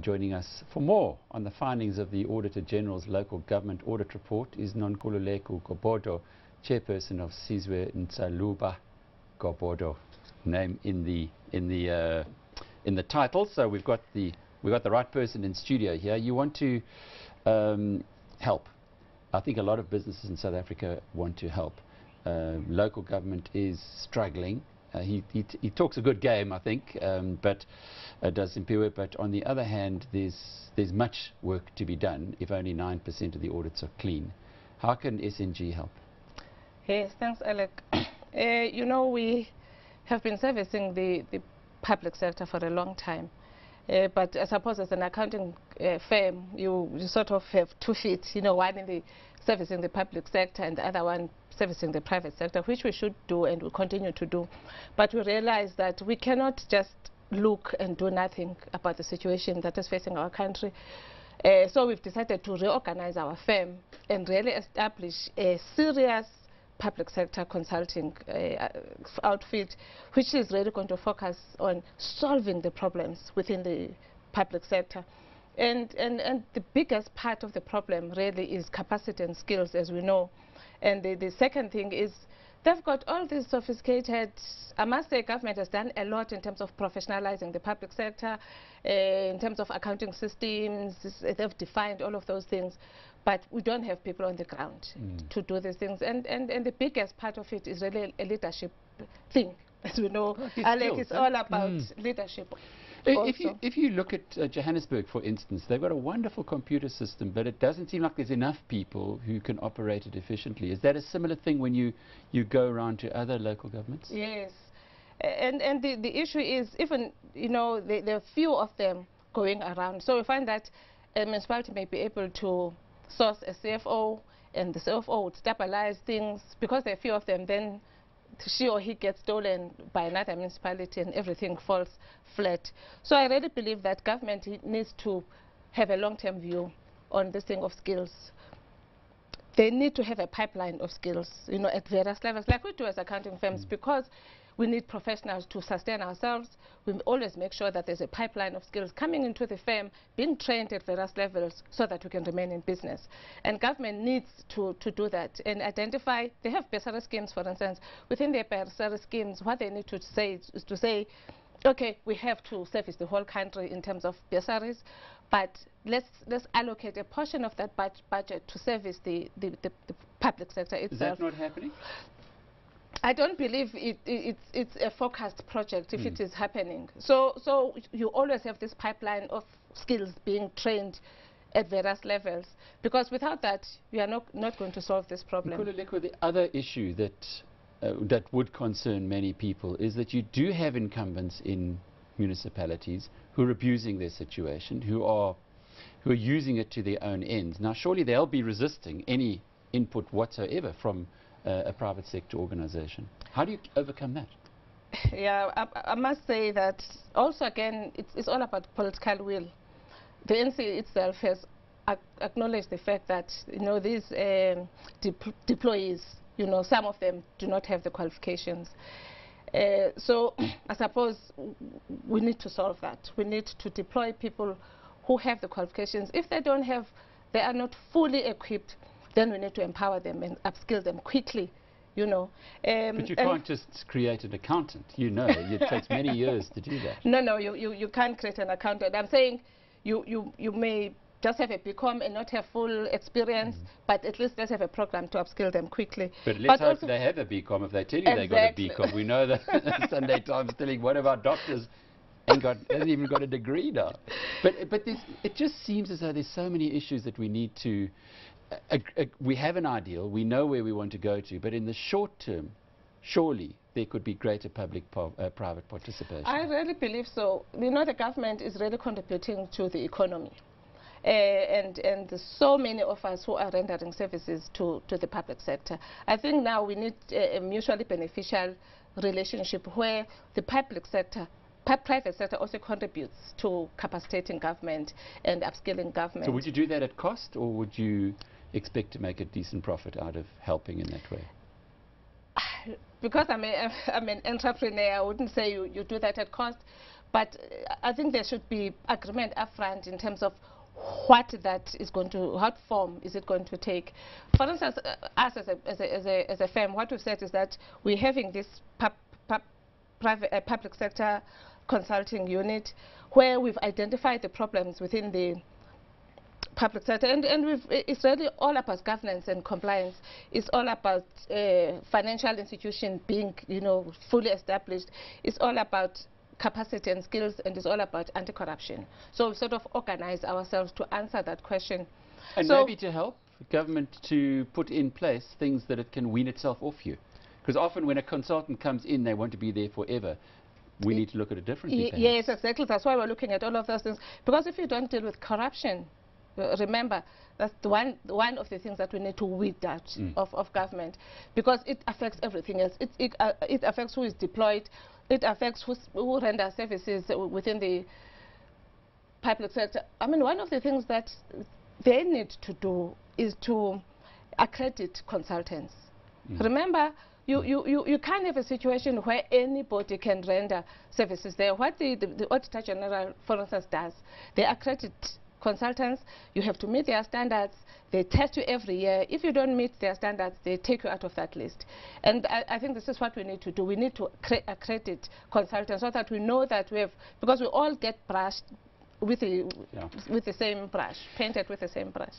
Joining us for more on the findings of the Auditor General's Local Government Audit Report is Nonkululeko Gobodo, Chairperson of Sizwe Ntsaluba Gobodo, name in the in the uh, in the title. So we've got the we've got the right person in studio here. You want to um, help. I think a lot of businesses in South Africa want to help. Uh, local government is struggling. Uh, he, he, he, talks a good game, I think, um, but uh, does Simpiwe. But on the other hand, there's, there's much work to be done if only 9% of the audits are clean. How can SNG help? Yes, thanks, Alec. Uh, you know, we have been servicing the, the public sector for a long time. Uh, but I suppose as an accounting uh, firm, you, you, sort of have two feet, you know, one in the servicing the public sector and the other one servicing the private sector, which we should do and will continue to do. But we realize that we cannot just look and do nothing about the situation that is facing our country. Uh, so we've decided to reorganize our firm and really establish a serious public sector consulting uh, outfit, which is really going to focus on solving the problems within the public sector. And, and, and the biggest part of the problem really is capacity and skills, as we know. And the, the second thing is they've got all these sophisticated, I must say government has done a lot in terms of professionalizing the public sector, uh, in terms of accounting systems, they've defined all of those things. But we don't have people on the ground mm. to do these things. And, and, and the biggest part of it is really a leadership thing. As we know, Alec, it's all about mm. leadership. If you, if you look at uh, Johannesburg, for instance, they've got a wonderful computer system, but it doesn't seem like there's enough people who can operate it efficiently. Is that a similar thing when you, you go around to other local governments? Yes. And, and the, the issue is even, you know, the, there are few of them going around. So we find that a municipality may be able to source a CFO and the CFO would stabilize things because there are few of them then she or he gets stolen by another municipality and everything falls flat. So I really believe that government needs to have a long-term view on this thing of skills. They need to have a pipeline of skills, you know, at various levels, like we do as accounting firms, mm. because we need professionals to sustain ourselves. We always make sure that there's a pipeline of skills coming into the firm, being trained at various levels so that we can remain in business. And government needs to, to do that and identify, they have bursary schemes, for instance. Within their bursary schemes, what they need to say is to say, okay, we have to service the whole country in terms of bursaries, but let's let's allocate a portion of that budget to service the, the, the, the public sector itself. Is that not happening? I don't believe it, it, it's, it's a focused project if mm. it is happening. So, so you always have this pipeline of skills being trained at various levels because without that you are not, not going to solve this problem. Nkululeko, the other issue that, uh, that would concern many people is that you do have incumbents in municipalities who are abusing their situation, who are, who are using it to their own ends. Now surely they'll be resisting any input whatsoever from a private sector organization. How do you overcome that? Yeah, I, I must say that also again, it's, it's, all about political will. The ANC itself has acknowledged the fact that, you know, these um, de deployees, you know, some of them do not have the qualifications. Uh, so I suppose we need to solve that. We need to deploy people who have the qualifications. If they don't have, they are not fully equipped, then we need to empower them and upskill them quickly you know. Um, but you can't just create an accountant, you know. it takes many years to do that. No, no, you, you, you can't create an accountant. I'm saying you, you, you may just have a BCom and not have full experience, mm. but at least let's have a program to upskill them quickly. But let's but hope they have a BCom if they tell you exactly. they got a BCom. We know that Sunday Times telling one of our doctors ain't got, hasn't even got a degree now. But, but it just seems as though there's so many issues that we need to a, a, we have an ideal, we know where we want to go to, but in the short term, surely there could be greater public uh, private participation. I really believe so. You know, the government is really contributing to the economy. Uh, and, and so many of us who are rendering services to, to the public sector. I think now we need a mutually beneficial relationship where the public sector private sector also contributes to capacitating government and upskilling government. So would you do that at cost or would you expect to make a decent profit out of helping in that way? Because I'm, a, I'm an entrepreneur, I wouldn't say you, you do that at cost. But I think there should be agreement upfront in terms of what that is going to, what form is it going to take. For instance, uh, us as a, as, a, as, a, as a firm, what we've said is that we're having this pub, pub, private, uh, public sector consulting unit where we've identified the problems within the public sector. And, and it's really all about governance and compliance. It's all about uh, financial institution being, you know, fully established. It's all about capacity and skills, and it's all about anti-corruption. So we sort of organize ourselves to answer that question. And so maybe to help government to put in place things that it can wean itself off you. Because often when a consultant comes in, they want to be there forever. We need to look at it differently. perhaps. Yes, exactly. That's why we're looking at all of those things. Because if you don't deal with corruption, uh, remember, that's the one, one of the things that we need to weed out Mm. of, of government. Because it affects everything else. It, it, uh, it affects who is deployed. It affects who renders services within the public sector. I mean, one of the things that they need to do is to accredit consultants. Remember, you, you, you, you can't have a situation where anybody can render services there. What the, the, the Auditor General, for instance, does, they accredit consultants, you have to meet their standards, they test you every year. If you don't meet their standards, they take you out of that list. And I, I think this is what we need to do. We need to accredit consultants so that we know that we have, because we all get brushed with the, Yeah. with the same brush, painted with the same brush.